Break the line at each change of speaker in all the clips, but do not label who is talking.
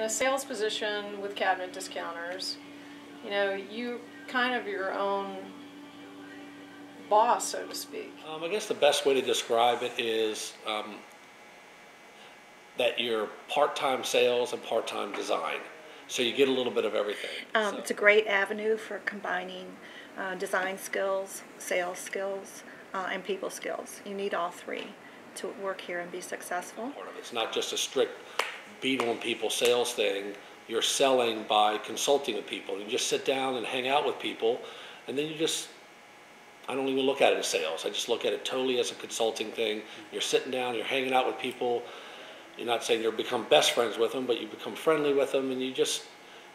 in a sales position with cabinet discounters, you know, you kind of your own boss, so to speak.
Um, I guess the best way to describe it is um, that you're part-time sales and part-time design. So you get a little bit of everything.
Um,
So-
It's a great avenue for combining uh, design skills, sales skills, uh, and people skills. You need all three to work here and be successful.
part of it. It's not just a strict beat on people sales thing. You're selling by consulting with people. You just sit down and hang out with people, and then you just, I don't even look at it as sales. I just look at it totally as a consulting thing. You're sitting down, you're hanging out with people. You're not saying you're become best friends with them, but you become friendly with them, and you just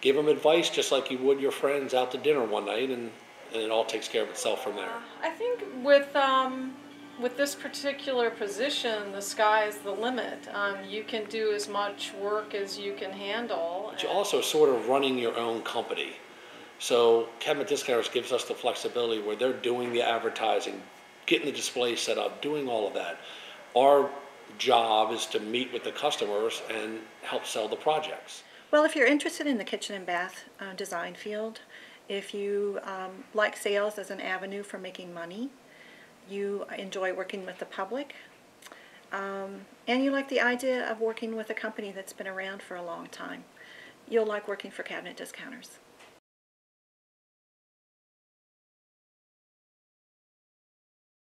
give them advice just like you would your friends out to dinner one night, and, and it all takes care of itself from there.
I think with um, with this particular position, the sky is the limit. Um, you can do as much work as you can handle.
But you're also sort of running your own company. So Cabinet Discounters gives us the flexibility where they're doing the advertising, getting the display set up, doing all of that. Our job is to meet with the customers and help sell the projects.
Well, if you're interested in the kitchen and bath uh, design field, if you um, like sales as an avenue for making money, you enjoy working with the public, um, and you like the idea of working with a company that's been around for a long time, you'll like working for cabinet discounters.